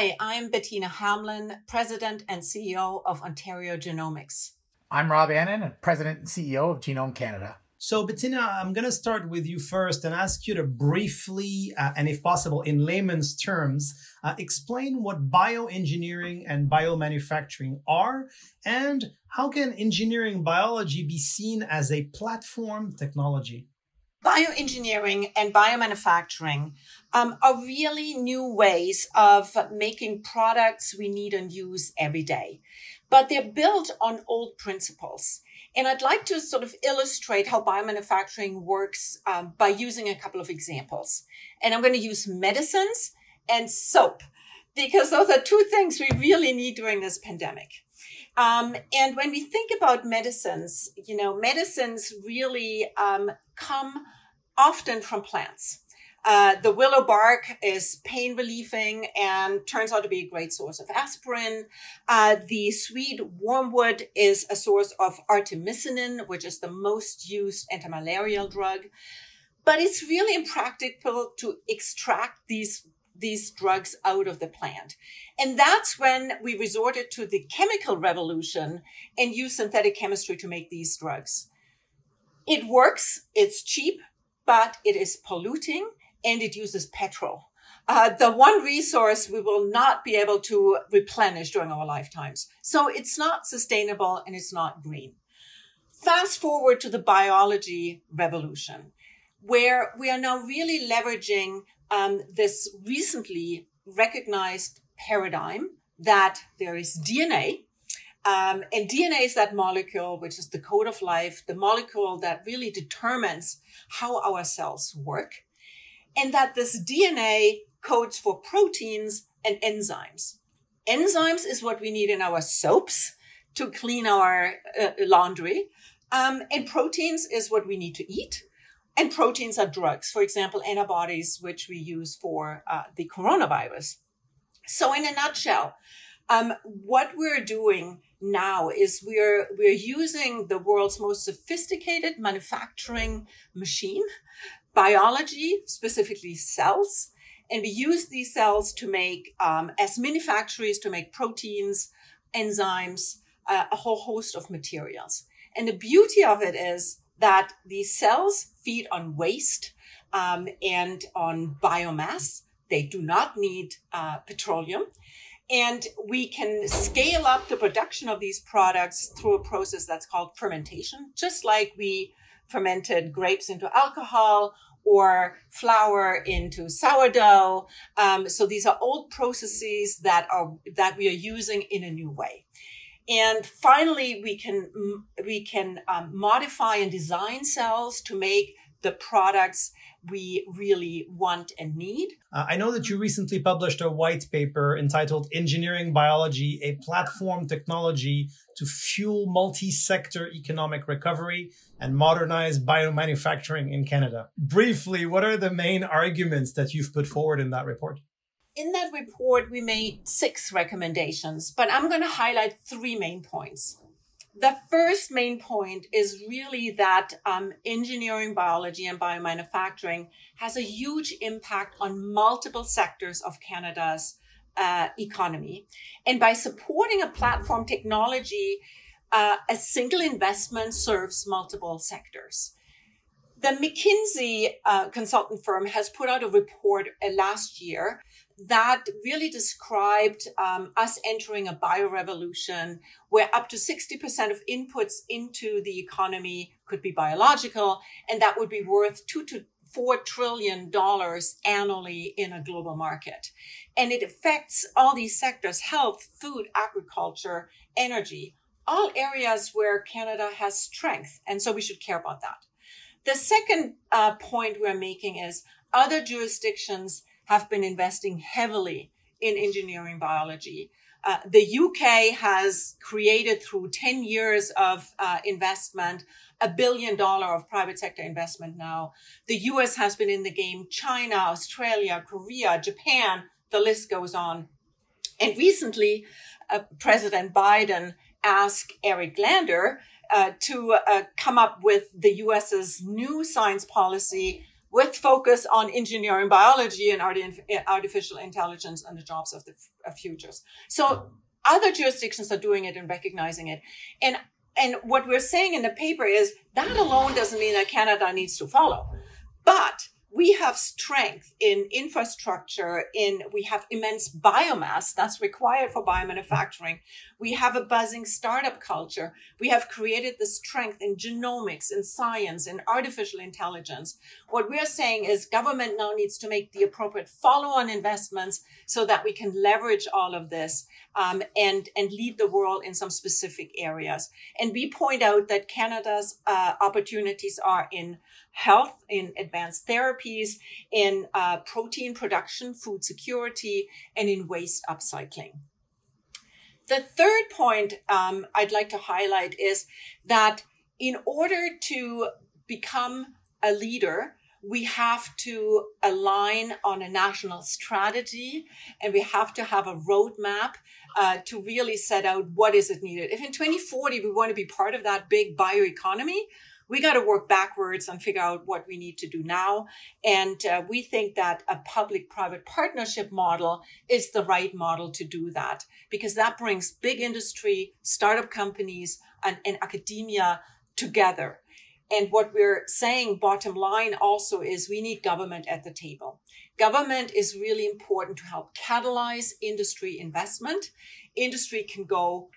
Hi, I'm Bettina Hamelin, President and CEO of Ontario Genomics. I'm Rob Annan, President and CEO of Genome Canada. So, Bettina, I'm going to start with you first and ask you to briefly, uh, and if possible, in layman's terms, uh, explain what bioengineering and biomanufacturing are and how can engineering biology be seen as a platform technology? Bioengineering and biomanufacturing um, are really new ways of making products we need and use every day, but they're built on old principles. And I'd like to sort of illustrate how biomanufacturing works um, by using a couple of examples. And I'm going to use medicines and soap because those are two things we really need during this pandemic. Um, and when we think about medicines, you know, medicines really um, come often from plants. Uh, the willow bark is pain relieving and turns out to be a great source of aspirin. Uh, the sweet wormwood is a source of artemisinin, which is the most used antimalarial drug. But it's really impractical to extract these these drugs out of the plant. And that's when we resorted to the chemical revolution and used synthetic chemistry to make these drugs. It works, it's cheap, but it is polluting and it uses petrol. Uh, the one resource we will not be able to replenish during our lifetimes. So it's not sustainable and it's not green. Fast forward to the biology revolution, where we are now really leveraging um, this recently recognized paradigm that there is DNA. Um, and DNA is that molecule, which is the code of life, the molecule that really determines how our cells work and that this DNA codes for proteins and enzymes. Enzymes is what we need in our soaps to clean our uh, laundry. Um, and proteins is what we need to eat. And proteins are drugs, for example, antibodies, which we use for uh, the coronavirus. So, in a nutshell, um, what we're doing now is we're we're using the world's most sophisticated manufacturing machine biology, specifically cells. And we use these cells to make, um, as many factories to make proteins, enzymes, uh, a whole host of materials. And the beauty of it is that these cells feed on waste um, and on biomass. They do not need uh, petroleum. And we can scale up the production of these products through a process that's called fermentation, just like we fermented grapes into alcohol or flour into sourdough. Um, so these are old processes that are that we are using in a new way. And finally, we can we can um, modify and design cells to make the products we really want and need. Uh, I know that you recently published a white paper entitled Engineering Biology, a Platform Technology to Fuel Multi Sector Economic Recovery and Modernize Biomanufacturing in Canada. Briefly, what are the main arguments that you've put forward in that report? In that report, we made six recommendations, but I'm going to highlight three main points the first main point is really that um, engineering biology and biomanufacturing has a huge impact on multiple sectors of Canada's uh, economy. And by supporting a platform technology, uh, a single investment serves multiple sectors. The McKinsey uh, consultant firm has put out a report uh, last year that really described um, us entering a biorevolution where up to 60% of inputs into the economy could be biological, and that would be worth two to four trillion dollars annually in a global market. And it affects all these sectors health, food, agriculture, energy, all areas where Canada has strength. And so we should care about that. The second uh, point we're making is other jurisdictions have been investing heavily in engineering biology. Uh, the UK has created through 10 years of uh, investment a billion dollar of private sector investment now. The US has been in the game, China, Australia, Korea, Japan, the list goes on. And recently, uh, President Biden asked Eric Lander uh, to uh, come up with the US's new science policy with focus on engineering, biology, and artificial intelligence and the jobs of the futures. So other jurisdictions are doing it and recognizing it. And and what we're saying in the paper is that alone doesn't mean that Canada needs to follow. But we have strength in infrastructure in we have immense biomass that's required for biomanufacturing. We have a buzzing startup culture. We have created the strength in genomics in science in artificial intelligence. What we're saying is government now needs to make the appropriate follow-on investments so that we can leverage all of this um, and and lead the world in some specific areas and we point out that canada's uh, opportunities are in health, in advanced therapies, in uh, protein production, food security, and in waste upcycling. The third point um, I'd like to highlight is that in order to become a leader, we have to align on a national strategy and we have to have a roadmap uh, to really set out what is it needed. If in 2040 we want to be part of that big bioeconomy, we got to work backwards and figure out what we need to do now. And uh, we think that a public private partnership model is the right model to do that because that brings big industry, startup companies, and, and academia together. And what we're saying, bottom line also is we need government at the table. Government is really important to help catalyze industry investment. Industry can go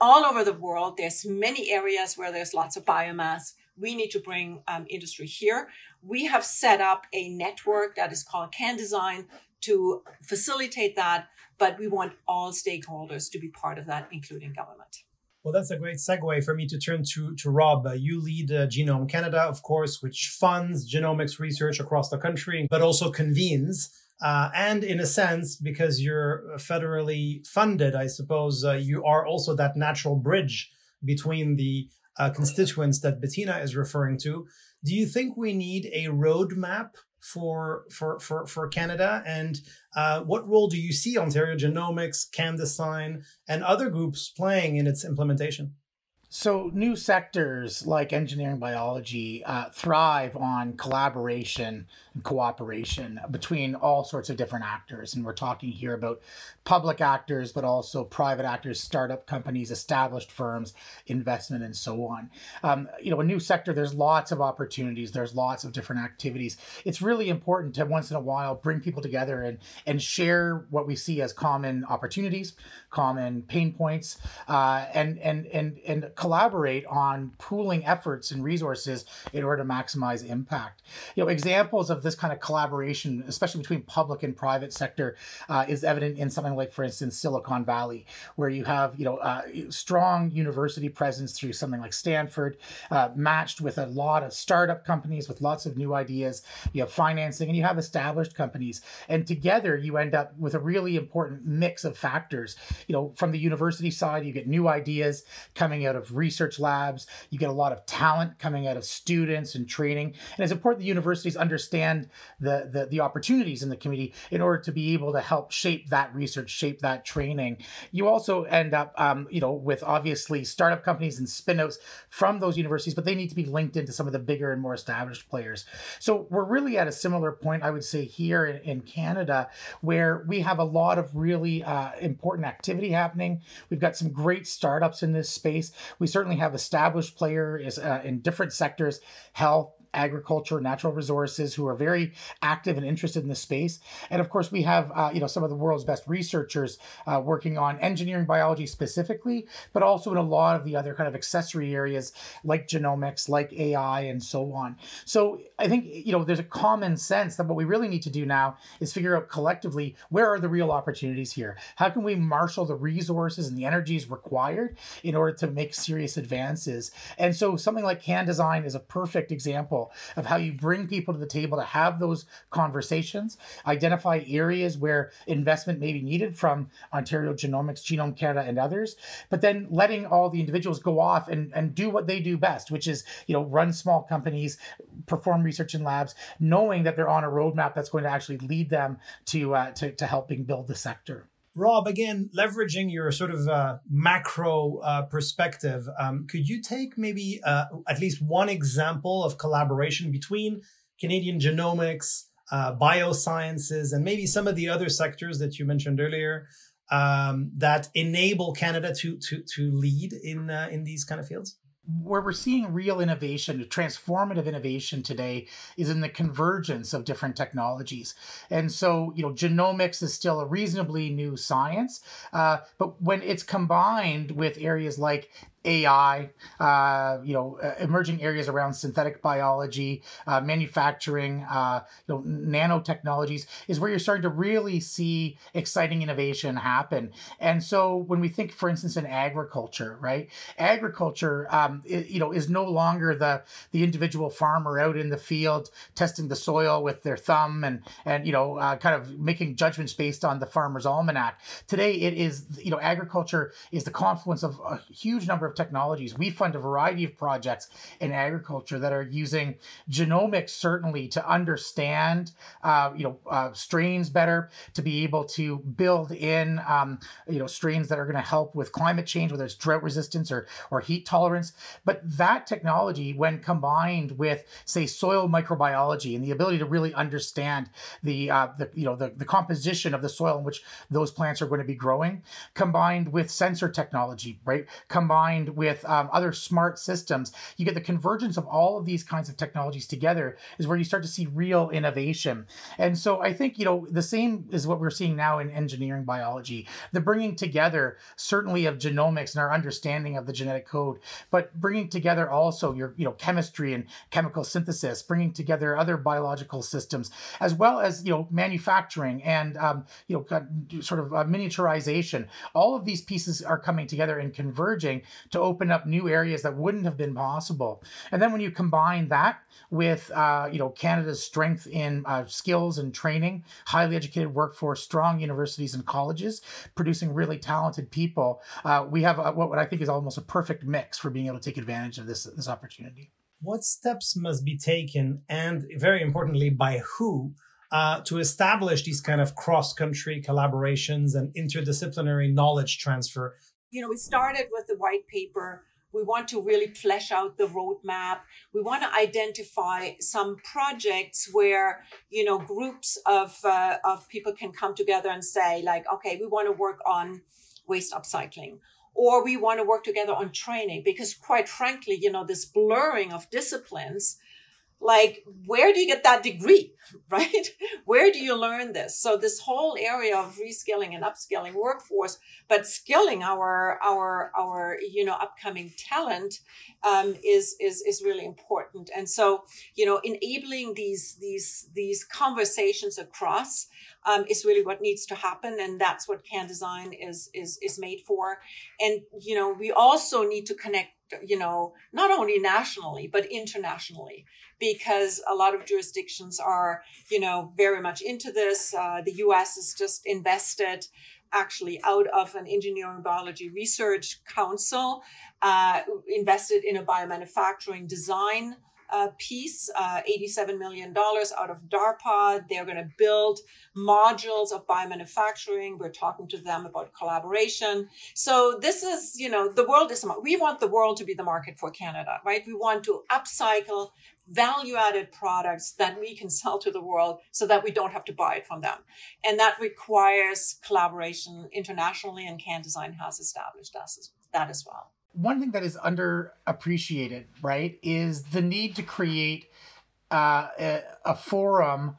all over the world. There's many areas where there's lots of biomass we need to bring um, industry here. We have set up a network that is called CanDesign to facilitate that, but we want all stakeholders to be part of that, including government. Well, that's a great segue for me to turn to, to Rob. Uh, you lead uh, Genome Canada, of course, which funds genomics research across the country, but also convenes. Uh, and in a sense, because you're federally funded, I suppose uh, you are also that natural bridge between the uh, constituents that Bettina is referring to. Do you think we need a roadmap for for for, for Canada? And uh, what role do you see Ontario Genomics, CanDesign, and other groups playing in its implementation? So, new sectors like engineering biology uh, thrive on collaboration and cooperation between all sorts of different actors. And we're talking here about public actors, but also private actors, startup companies, established firms, investment, and so on. Um, you know, a new sector, there's lots of opportunities, there's lots of different activities. It's really important to once in a while bring people together and, and share what we see as common opportunities, common pain points, uh, and, and, and, and collaborate on pooling efforts and resources in order to maximize impact. You know, examples of this kind of collaboration, especially between public and private sector, uh, is evident in something like, for instance, Silicon Valley, where you have you know uh, strong university presence through something like Stanford, uh, matched with a lot of startup companies with lots of new ideas. You have financing, and you have established companies, and together you end up with a really important mix of factors. You know, from the university side, you get new ideas coming out of research labs. You get a lot of talent coming out of students and training, and it's important the universities understand the, the, the opportunities in the community in order to be able to help shape that research, shape that training. You also end up, um, you know, with obviously startup companies and spinouts from those universities, but they need to be linked into some of the bigger and more established players. So we're really at a similar point, I would say, here in, in Canada, where we have a lot of really uh, important activity happening. We've got some great startups in this space. We certainly have established players uh, in different sectors, health, agriculture, natural resources, who are very active and interested in the space. And of course, we have uh, you know some of the world's best researchers uh, working on engineering biology specifically, but also in a lot of the other kind of accessory areas like genomics, like AI, and so on. So I think you know there's a common sense that what we really need to do now is figure out collectively where are the real opportunities here. How can we marshal the resources and the energies required in order to make serious advances? And so something like CanDesign is a perfect example example of how you bring people to the table to have those conversations, identify areas where investment may be needed from Ontario Genomics, Genome Canada, and others, but then letting all the individuals go off and, and do what they do best, which is, you know, run small companies, perform research in labs, knowing that they're on a roadmap that's going to actually lead them to, uh, to, to helping build the sector. Rob, again, leveraging your sort of uh, macro uh, perspective, um, could you take maybe uh, at least one example of collaboration between Canadian genomics, uh, biosciences, and maybe some of the other sectors that you mentioned earlier um, that enable Canada to to to lead in uh, in these kind of fields? Where we're seeing real innovation, transformative innovation today is in the convergence of different technologies. And so, you know, genomics is still a reasonably new science, uh, but when it's combined with areas like AI, uh, you know, uh, emerging areas around synthetic biology, uh, manufacturing, uh, you know, nanotechnologies is where you're starting to really see exciting innovation happen. And so when we think, for instance, in agriculture, right, agriculture, um, it, you know, is no longer the the individual farmer out in the field testing the soil with their thumb and and you know, uh, kind of making judgments based on the farmer's almanac. Today, it is you know, agriculture is the confluence of a huge number of technologies. We fund a variety of projects in agriculture that are using genomics certainly to understand, uh, you know, uh, strains better, to be able to build in, um, you know, strains that are going to help with climate change, whether it's drought resistance or or heat tolerance. But that technology, when combined with, say, soil microbiology and the ability to really understand the uh, the you know the, the composition of the soil in which those plants are going to be growing, combined with sensor technology, right, combined combined with um, other smart systems, you get the convergence of all of these kinds of technologies together is where you start to see real innovation. And so I think, you know, the same is what we're seeing now in engineering biology. The bringing together certainly of genomics and our understanding of the genetic code, but bringing together also your, you know, chemistry and chemical synthesis, bringing together other biological systems, as well as, you know, manufacturing and, um, you know, sort of uh, miniaturization. All of these pieces are coming together and converging to open up new areas that wouldn't have been possible. And then when you combine that with uh, you know Canada's strength in uh, skills and training, highly educated workforce, strong universities and colleges, producing really talented people, uh, we have a, what I think is almost a perfect mix for being able to take advantage of this this opportunity. What steps must be taken, and very importantly, by who? Uh, to establish these kind of cross-country collaborations and interdisciplinary knowledge transfer you know, we started with the white paper. We want to really flesh out the roadmap. We want to identify some projects where, you know, groups of, uh, of people can come together and say, like, okay, we want to work on waste upcycling or we want to work together on training because quite frankly you know this blurring of disciplines like where do you get that degree right? Where do you learn this? So this whole area of reskilling and upskilling workforce but skilling our our our you know upcoming talent um, is is is really important. And so you know enabling these these these conversations across um, is really what needs to happen and that's what CanDesign is is is made for. And you know we also need to connect you know, not only nationally, but internationally, because a lot of jurisdictions are, you know, very much into this. Uh, the US has just invested actually out of an engineering biology research council, uh, invested in a biomanufacturing design uh, piece, uh, $87 million out of DARPA. They're going to build modules of biomanufacturing. We're talking to them about collaboration. So this is, you know, the world is, we want the world to be the market for Canada, right? We want to upcycle value added products that we can sell to the world so that we don't have to buy it from them. And that requires collaboration internationally and CanDesign has established us that as well one thing that is underappreciated, right, is the need to create uh, a, a forum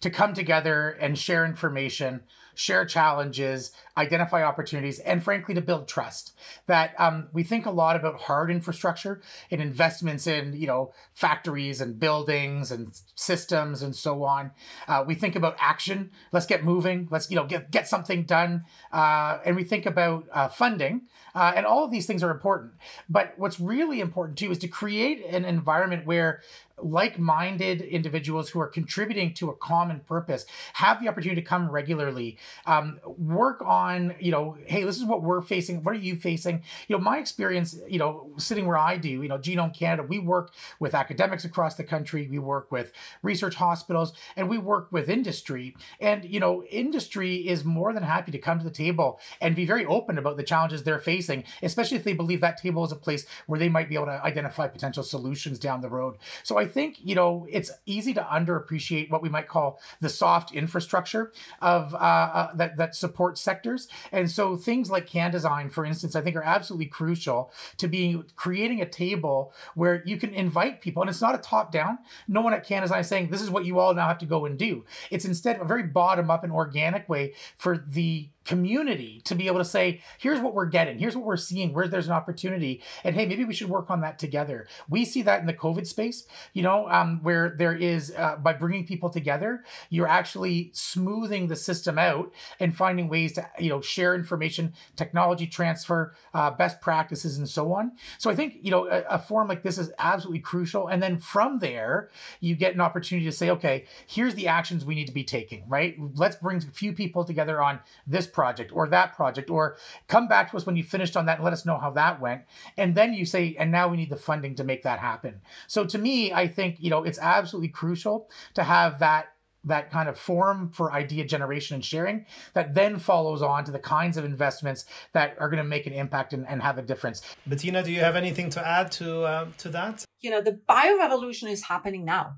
to come together and share information, share challenges, identify opportunities, and frankly, to build trust. That um, we think a lot about hard infrastructure and investments in, you know, factories and buildings and systems and so on. Uh, we think about action. Let's get moving. Let's, you know, get get something done. Uh, and we think about uh, funding. Uh, and all of these things are important. But what's really important too is to create an environment where like-minded individuals who are contributing to a common purpose have the opportunity to come regularly um, work on, you know, hey, this is what we're facing. What are you facing? You know, my experience, you know, sitting where I do, you know, Genome Canada, we work with academics across the country, we work with research hospitals, and we work with industry. And, you know, industry is more than happy to come to the table and be very open about the challenges they're facing, especially if they believe that table is a place where they might be able to identify potential solutions down the road. So I think, you know, it's easy to underappreciate what we might call the soft infrastructure of uh, uh, that, that supports sectors. And so things like CanDesign, for instance, I think are absolutely crucial to be creating a table where you can invite people. And it's not a top down. No one at CanDesign is saying, this is what you all now have to go and do. It's instead a very bottom up and organic way for the community to be able to say, here's what we're getting, here's what we're seeing, where there's an opportunity, and hey, maybe we should work on that together. We see that in the COVID space, you know, um, where there is, uh, by bringing people together, you're actually smoothing the system out and finding ways to, you know, share information, technology transfer, uh, best practices, and so on. So I think, you know, a, a forum like this is absolutely crucial. And then from there, you get an opportunity to say, okay, here's the actions we need to be taking, right? Let's bring a few people together on this project or that project, or come back to us when you finished on that and let us know how that went. And then you say, and now we need the funding to make that happen. So to me, I think, you know, it's absolutely crucial to have that that kind of forum for idea generation and sharing that then follows on to the kinds of investments that are going to make an impact and, and have a difference. Bettina, do you have anything to add to uh, to that? You know, the bio revolution is happening now.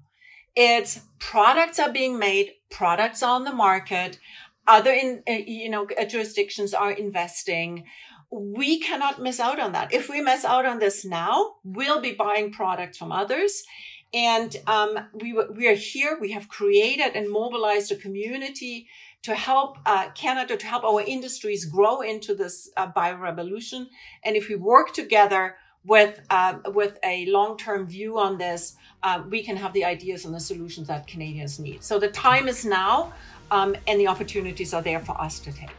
It's products are being made, products on the market other in uh, you know uh, jurisdictions are investing we cannot miss out on that. If we miss out on this now we'll be buying products from others. And um, we, we are here. We have created and mobilized a community to help uh, canada to help our industries grow into this uh, bio revolution and if we work together with uh, with a long term view on this, uh, we can have the ideas and the solutions that Canadians need. So the time is now um, and the opportunities are there for us to take.